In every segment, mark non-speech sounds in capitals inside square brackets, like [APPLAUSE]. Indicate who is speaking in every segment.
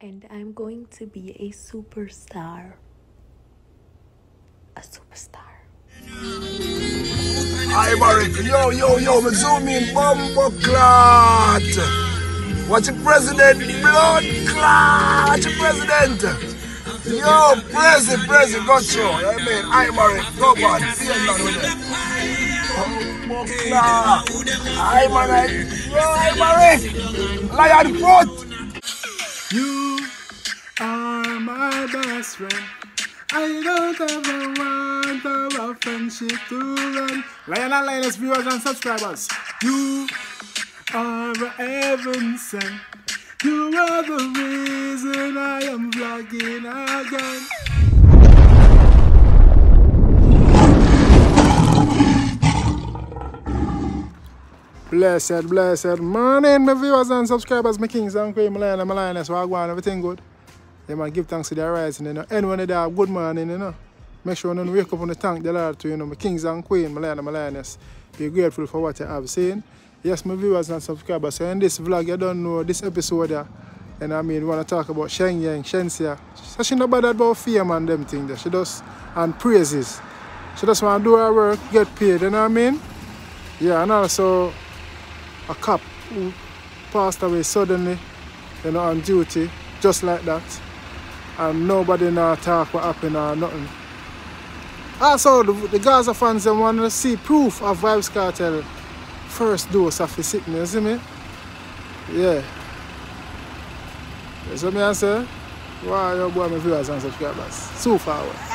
Speaker 1: and I'm going to be a superstar. A superstar.
Speaker 2: Hi, Barrick. Yo, yo, yo, in. Bumbo clot. Watch the president. Blood clot. President. Yo, president, president, go through. Yeah, man. Hi, Barrick. Go on. See you down with it. Bumbo clot. Hi, man. I- Yo, hi, Barrick. Lion foot.
Speaker 3: You are my best friend. I don't ever want our friendship to end. Lion and Lioness viewers and subscribers, you are heaven sent. You are the reason I am vlogging again. Blessed, blessed morning, my viewers and subscribers, my kings and queens, my lion and my lioness, what go on, everything good. They might give thanks to their rising, you know. Anyone that have good morning, you know. Make sure you wake up and thank the Lord to, you know, my kings and queens, my lion and my lioness. Be grateful for what you have seen. Yes, my viewers and subscribers, so in this vlog, you don't know this episode. And I mean, we want to talk about Sheng Yang, Shenseea. So she not bad about fame and them things. She does, and praises. She just want to do her work, get paid, you know what I mean? Yeah, and also a cop who passed away suddenly, you know, on duty, just like that. And nobody now talk what happened or nothing. Also, the, the Gaza fans they want to see proof of Vybz Kartel first dose of the sickness, you see me? Yeah. You see me I say? Why your boy, my viewers and subscribers? So far
Speaker 4: Yeah,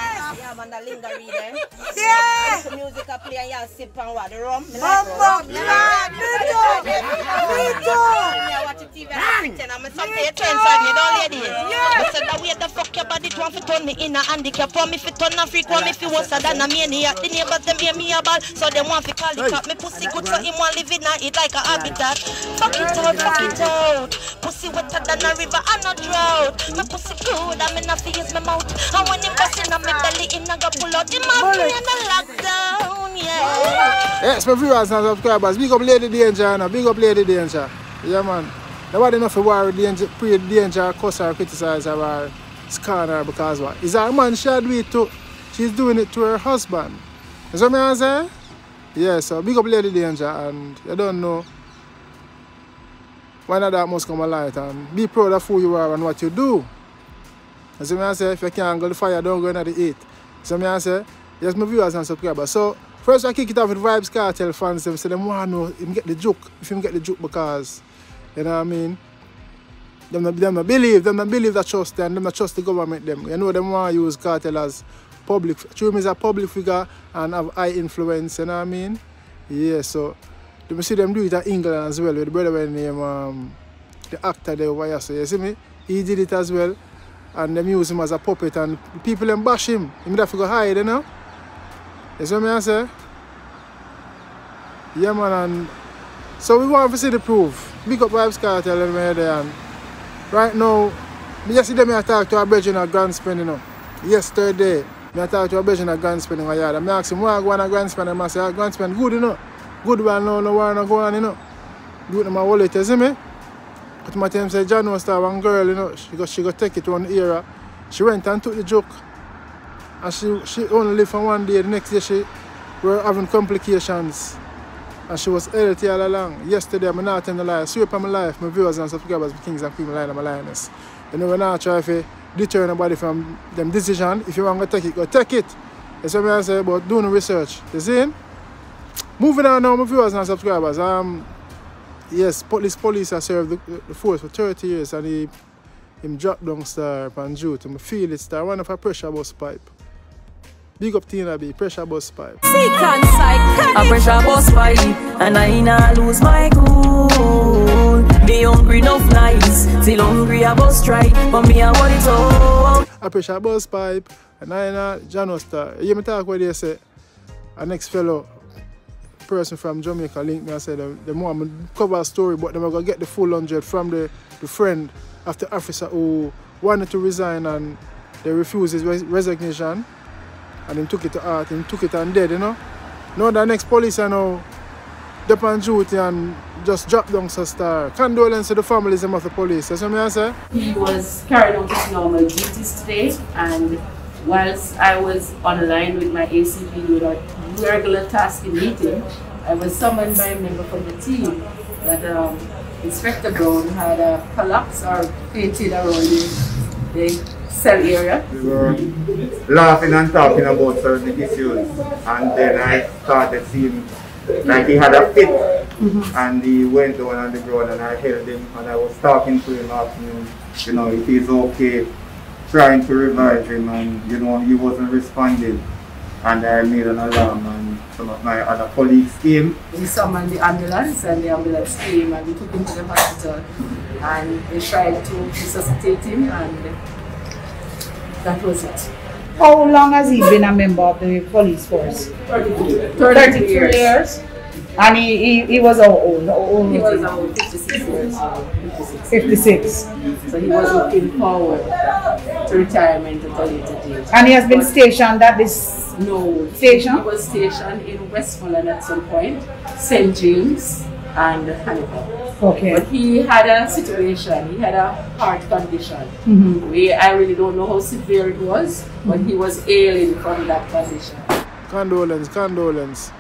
Speaker 4: man, the linger reader. Yeah! The music I play and y'all sip and what? The rum? Me like the rum. Me like Me too! Me too! Me watch the TV and I pretend I'm some pay attention, you know, ladies? Yeah! I said that way the fuck your body want to turn me in a handicap. Want me fi turn a freak, want me fi worse than a maniac. The neighbors them hear me a ball, so them want fi call the cop. Me pussy good, so him want live in a it like a habitat. Fuck it out, fuck it out. Pussy wetter than a river and a drought. My pussy good, I'm in a face my mouth. And when him bustin' on my belly, him not go pull out the mouth in a lockdown, yeah.
Speaker 3: Yes, my viewers and subscribers, big up Lady Danger, no? big up Lady Danger. Yeah, man. Nobody enough to worry danger, pray danger, cuss her, criticize her, or scorn her because what? Is her man she do it to, she's doing it to her husband. You see what I'm saying? Yeah, so big up Lady Danger, and you don't know when that must come alight, and be proud of who you are and what you do. As You see what I'm saying? If you can't go to the fire, don't go into the heat. So me I say, yes, my viewers and subscribers. So first I kick it off with Vybz Kartel fans. Them say them want to know him get the joke. If him get the joke because, you know what I mean. Them not, them not believe, them not believe that trust and them not trust the government. Them, you know them want to use Kartel as public. True, is a public figure and have high influence. You know what I mean? Yeah. So them see them do it at England as well with the brother by the name um, the actor there over here. So you see me, he did it as well and them use him as a puppet and people them bash him. Him have to go hide, you know? See what I say? Yeah man and so we want to see the proof. Big up Vybz Kartel and we're there and right now me just here talk to a brethren at Grand Spend, you know. Yesterday, I talk to a brethren at Grand Spend in my yard and I ask him why I go on a Grand Spend and I say "Ah, Grand Spend good, you know. Good one no, no war no go on, you know. Do it in my wallet, you see me? But my time said John was that one girl, you know, she got she got take it one era. She went and took the joke. And she she only lived for one day. The next day she were having complications. And she was healthy all along. Yesterday I'm not telling the lie. Sweep on my life, my viewers and subscribers, my kings and queens, my lion and my lioness. You know, we're not trying to deter anybody from them decision. If you want to take it, go take it. That's what I say about doing research. You see? Moving on now, my viewers and subscribers. Um, yes, police police have served the, the force for 30 years and he him drop down star upon duty. I feel it star one of a pressure bus pipe. Big up Tina B, pressure bus pipe.
Speaker 5: A pressure bus pipe, And I not lose my cool Be hungry enough nights Till hungry I bus strike But me I want it all
Speaker 3: A pressure bus pipe and I know John Star. You hear me talk what they eh? say? A next fellow person from Jamaica linked me and said them want me cover a story but them are gonna get the full hundred from the, the friend of the officer who wanted to resign and they refused his res- resignation and he took it to heart, he took it and dead, you know. Now the next police I know dep on duty and just drop down so star. Condolence to the families of the police. What I?
Speaker 6: He was carrying out his normal duties today and whilst I was on the line with my ACP with regular tasking meeting, I was summoned by a member from the team that um, Inspector Brown had a collapse or painted around the, the cell area.
Speaker 7: We were laughing and talking about certain issues and then I started seeing like he had a fit mm-hmm. and he went down on the ground and I held him and I was talking to him asking him, you know, if he's okay, trying to revive him and you know he wasn't responding and I made an alarm and some of my other colleagues came.
Speaker 6: We summoned the ambulance and the ambulance came and we took him to the hospital and they tried to resuscitate him and that was it.
Speaker 8: How long has he been a member of the police force?
Speaker 6: 32, 32 years.
Speaker 8: Years. And he, he, he was how old? How old
Speaker 6: he was old, 56 years
Speaker 8: 56. 56.
Speaker 6: So he was looking forward to retirement at a later date.
Speaker 8: And he has been stationed at this
Speaker 6: no
Speaker 8: station?
Speaker 6: He was stationed in Westmoreland at some point, St. James and Hanover.
Speaker 8: Okay.
Speaker 6: But he had a situation, he had a heart condition.
Speaker 8: Mm-hmm.
Speaker 6: We, I really don't know how severe it was, but he was ailing from that condition.
Speaker 3: Condolence, condolence.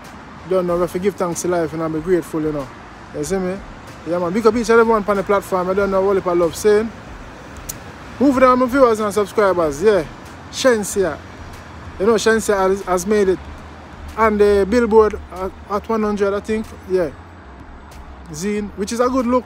Speaker 3: Don't know if I give thanks to life and I'm grateful, you know. You see me? Yeah man, big up each and everyone on the platform. I don't know what I love saying. Moving on my viewers and subscribers, yeah. Shenseea. You know Shenseea has, has made it on the billboard at, at 100 I think. Yeah. Zine, which is a good look.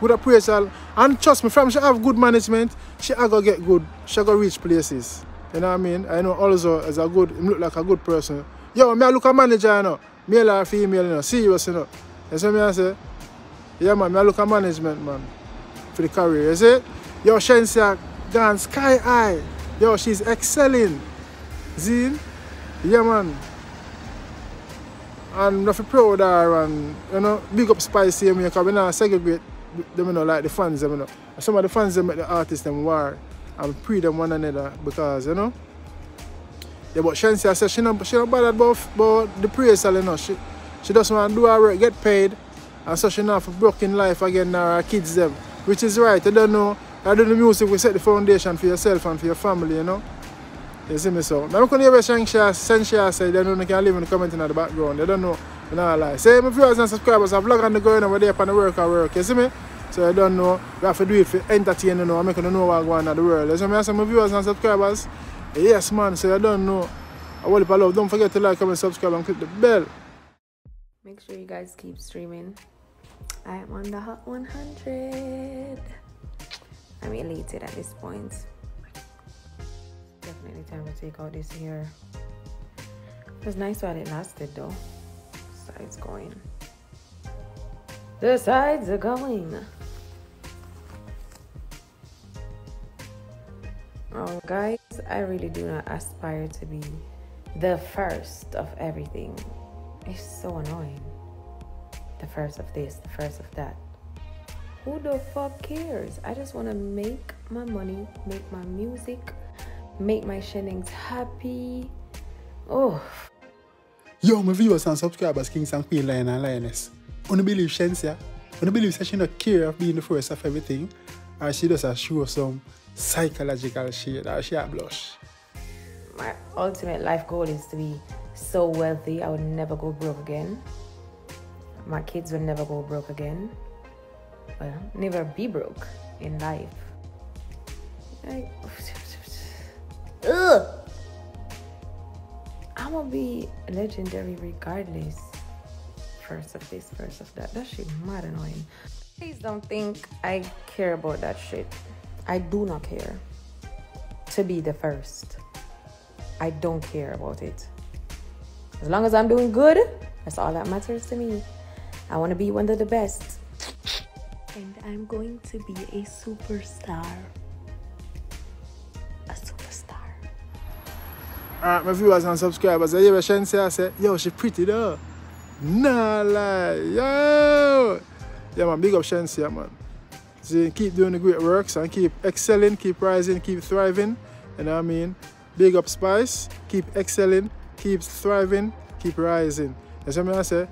Speaker 3: Good appraisal. And trust me, from she have good management, she are gonna get good. She gonna reach places. You know what I mean? I know also as a good, look like a good person. Yo, me I look a manager, you know. Male or female, you know. Serious, you know. You see me I say? Yeah man, me I look at management man. For the career, you see? Yo, Shenseea gone sky high. Yo, she's excelling. Zine? Yeah man. And I'm proud of her and you know, big up Spicy me because we not segregate them you know like the fans them you know. Some of the fans them make the artists them war and pre them one another because you know. Yeah, but Shenseea said she not she not bothered about, about the praise you know. She she just want to do her work, get paid and so she not for broken life again now her kids them. Which is right, I don't know. I do the music we set the foundation for yourself and for your family, you know. You see me so. Now, I can hear Shenseea say they don't can live in the comment in the background. They don't know. You know, lie. Say, my viewers and subscribers, I vlog on the going over there on the work I work. You see me? So I don't know. We have to do it for entertain, you know, and make you know what's going on in the world. You see me? I say, my viewers and subscribers, yes, man. So I don't know. I will love. Don't forget to like, comment, subscribe, and click the bell.
Speaker 1: Make sure you guys keep streaming. I am on the Hot 100. I'm elated at this point definitely time to take out this hair. It was nice while it lasted though. Sides going. The sides are going. Oh, guys, I really do not aspire to be the first of everything. It's so annoying. The first of this, the first of that. Who the fuck cares? I just want to make my money, make my music, make my Shenyengs happy. Oh.
Speaker 3: Yo, my viewers and subscribers, Kings and Queen Lion and Lioness. Don't believe Shenseea. I don't believe she not care of being the first of everything. Or she does show some psychological shit or she a blush.
Speaker 1: My ultimate life goal is to be so wealthy I would never go broke again. My kids will never go broke again. Well, never be broke in life. [SIGHS] I, Ugh. I'm gonna be legendary regardless. First of this, first of that. That shit mad annoying. Please don't think I care about that shit. I do not care to be the first. I don't care about it. As long as I'm doing good, that's all that matters to me. I want to be one of the best. And I'm going to be a superstar. A superstar.
Speaker 3: Alright, my viewers and subscribers, I hear Shenseea say, yo, she pretty though. Nah, lie, yo. Yeah, man, big up Shenseea, man. So keep doing the great works and keep excelling, keep rising, keep thriving. You know what I mean? Big up Spice, keep excelling, keep thriving, keep rising. You see what I say?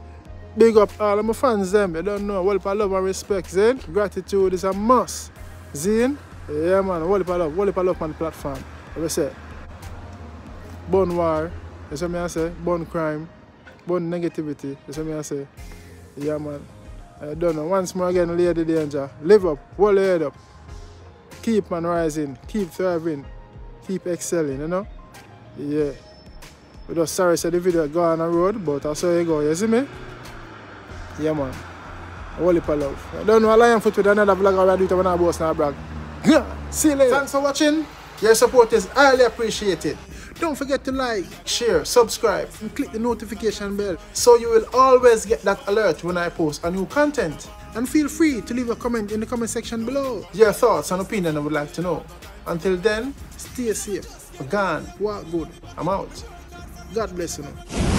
Speaker 3: Big up all of my fans them. You don't know. Well, I love and respect, Zane. Gratitude is a must. Zane? Yeah man, well, I love, well, I love on the platform. What I say? Bun war, you see me I say? Bun crime, bun negativity, you see me I say? Yeah man. I don't know. Once more again, Lady Danger. Live up, hold your head up. Keep on rising, keep thriving, keep excelling, you know? Yeah. We just sorry say the video go on the road, but I saw you go, you see me? Yeah man. Whole heap love. I don't know, I am foot with another vlog I do it when I boss now brag. [LAUGHS] See you later. Thanks for watching. Your support is highly appreciated. Don't forget to like, share, subscribe, and click the notification bell so you will always get that alert when I post a new content. And feel free to leave a comment in the comment section below. Your thoughts and opinion I would like to know. Until then, stay safe. Gone. Walk good. I'm out. God bless you.